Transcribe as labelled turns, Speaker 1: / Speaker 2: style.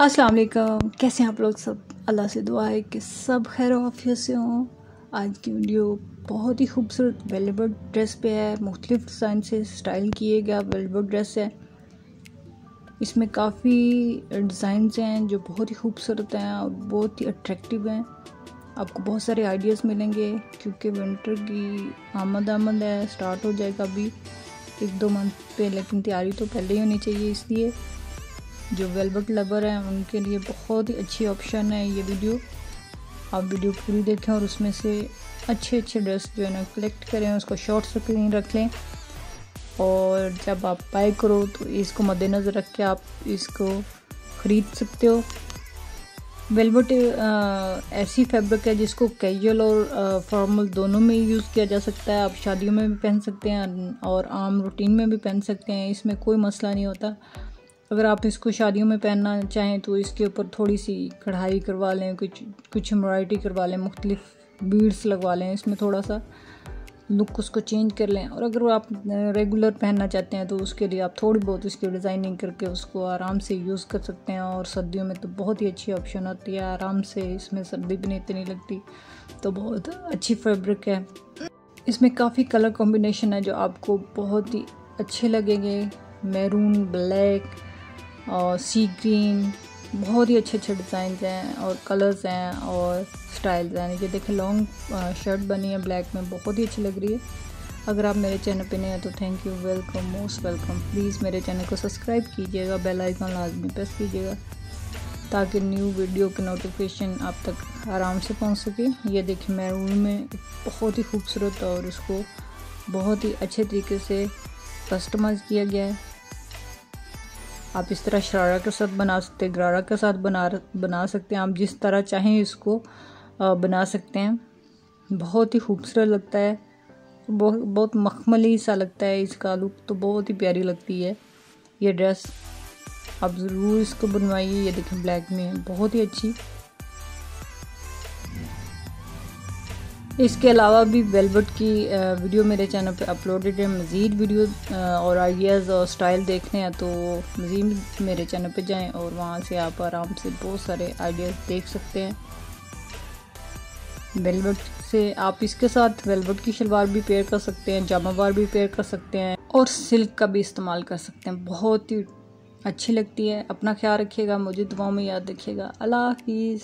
Speaker 1: अस्सलाम वालेकुम। कैसे हैं आप लोग सब? अल्लाह से दुआ है कि सब खैर वाफियत से हों। आज की वीडियो बहुत ही खूबसूरत वेलवेट ड्रेस पे है। मुख्तलिफ़ डिज़ाइन से स्टाइल किए गया वेलबर्ड ड्रेस है। इसमें काफ़ी डिज़ाइंस हैं जो बहुत ही खूबसूरत हैं और बहुत ही अट्रैक्टिव हैं। आपको बहुत सारे आइडियाज़ मिलेंगे क्योंकि विंटर की आमद आमद है, स्टार्ट हो जाएगा अभी। एक दो मंथ पे लेकिन तैयारी तो पहले ही होनी चाहिए इसलिए। जो वेलबट लवर हैं, उनके लिए बहुत ही अच्छी ऑप्शन है ये वीडियो आप वीडियो पूरी देखें और उसमें से अच्छे अच्छे ड्रेस जो है ना कलेक्ट करें, उसको शॉर्ट स्क्रीन रख लें. और जब आप बाई करो तो इसको मद्देनज़र रख के आप इसको ख़रीद सकते हो. वेलवेट ऐसी फैब्रिक है जिसको कैजुअल और फॉर्मल दोनों में यूज़ किया जा सकता है. आप शादियों में भी पहन सकते हैं और आम रूटीन में भी पहन सकते हैं. इसमें कोई मसला नहीं होता. अगर आप इसको शादियों में पहनना चाहें तो इसके ऊपर थोड़ी सी कढ़ाई करवा लें, कुछ कुछ एम्ब्रॉयडरी करवा लें, मुख्तलिफ़ बीड्स लगवा लें, इसमें थोड़ा सा लुक उसको चेंज कर लें। और अगर आप रेगुलर पहनना चाहते हैं तो उसके लिए आप थोड़ी बहुत इसकी डिज़ाइनिंग करके उसको आराम से यूज़ कर सकते हैं। और सर्दियों में तो बहुत ही अच्छी ऑप्शन होती है, आराम से इसमें सर्दी भी नहीं इतनी लगती तो बहुत अच्छी फैब्रिक है। इसमें काफ़ी कलर कॉम्बिनेशन है जो आपको बहुत ही अच्छे लगेंगे। मैरून ब्लैक और सी ग्रीन बहुत ही अच्छे अच्छे डिज़ाइन हैं और कलर्स हैं और स्टाइल्स हैं। ये देखें लॉन्ग शर्ट बनी है ब्लैक में, बहुत ही अच्छी लग रही है। अगर आप मेरे चैनल पे नहीं हैं तो thank you welcome most welcome please मेरे चैनल को सब्सक्राइब कीजिएगा बेल आइकन लाजमी प्रेस कीजिएगा, ताकि न्यू वीडियो की नोटिफिकेशन आप तक आराम से पहुँच सके। ये देखिए मैरून में बहुत ही खूबसूरत और उसको बहुत ही अच्छे तरीके से कस्टमाइज़ किया गया है। आप इस तरह शरारा के साथ बना सकते हैं, गरारा के साथ बना बना सकते हैं, आप जिस तरह चाहें इसको बना सकते हैं। बहुत ही खूबसूरत लगता है, बहुत बहुत मखमली सा लगता है इसका लुक तो बहुत ही प्यारी लगती है ये ड्रेस। आप ज़रूर इसको बनवाइए, ये देखें ब्लैक में, बहुत ही अच्छी। इसके अलावा भी वेलवेट की वीडियो मेरे चैनल पे अपलोडेड है। मज़ीद वीडियो और आइडियाज़ और स्टाइल देखने हैं तो मज़ीद मेरे चैनल पे जाएँ और वहाँ से आप आराम से बहुत सारे आइडियाज़ देख सकते हैं। वेलवेट से आप इसके साथ वेलवेट की शलवार भी पेयर कर सकते हैं जामावार भी पेयर कर सकते हैं, और सिल्क का भी इस्तेमाल कर सकते हैं। बहुत ही अच्छी लगती है। अपना ख्याल रखिएगा, मुझे दुआओं में याद रखिएगा। अल्लाह हाफिज़।